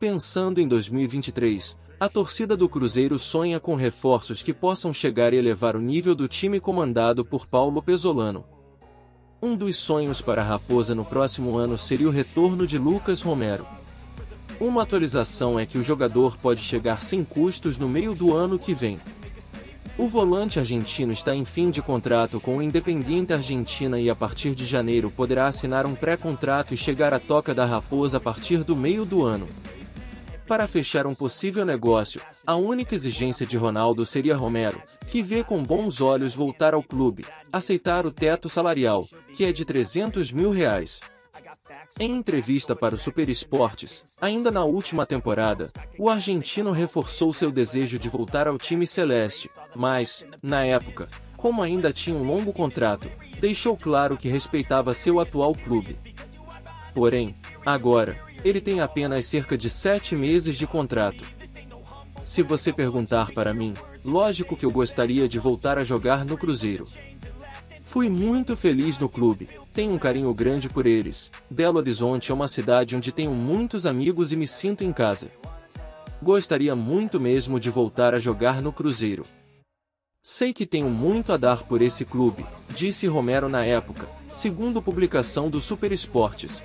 Pensando em 2023, a torcida do Cruzeiro sonha com reforços que possam chegar e elevar o nível do time comandado por Paulo Pesolano. Um dos sonhos para a Raposa no próximo ano seria o retorno de Lucas Romero. Uma atualização é que o jogador pode chegar sem custos no meio do ano que vem. O volante argentino está em fim de contrato com o Independiente Argentina e a partir de janeiro poderá assinar um pré-contrato e chegar à toca da Raposa a partir do meio do ano. Para fechar um possível negócio, a única exigência de Ronaldo seria Romero, que vê com bons olhos voltar ao clube, aceitar o teto salarial, que é de 300 mil reais. Em entrevista para o Super Esportes, ainda na última temporada, o argentino reforçou seu desejo de voltar ao time celeste, mas, na época, como ainda tinha um longo contrato, deixou claro que respeitava seu atual clube. Porém, agora, ele tem apenas cerca de sete meses de contrato. Se você perguntar para mim, lógico que eu gostaria de voltar a jogar no Cruzeiro. Fui muito feliz no clube, tenho um carinho grande por eles. Belo Horizonte é uma cidade onde tenho muitos amigos e me sinto em casa. Gostaria muito mesmo de voltar a jogar no Cruzeiro. Sei que tenho muito a dar por esse clube, disse Romero na época, segundo publicação do Super Esportes,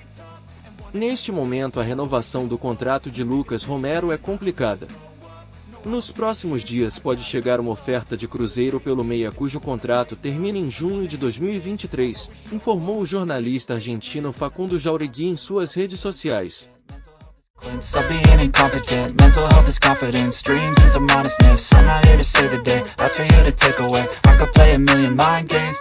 Neste momento a renovação do contrato de Lucas Romero é complicada. Nos próximos dias pode chegar uma oferta de Cruzeiro pelo meia cujo contrato termina em junho de 2023, informou o jornalista argentino Facundo Jauregui em suas redes sociais. Stop being incompetent, mental health is confidence Dreams and some honestness, I'm not here to save the day That's for you to take away I could play a million mind games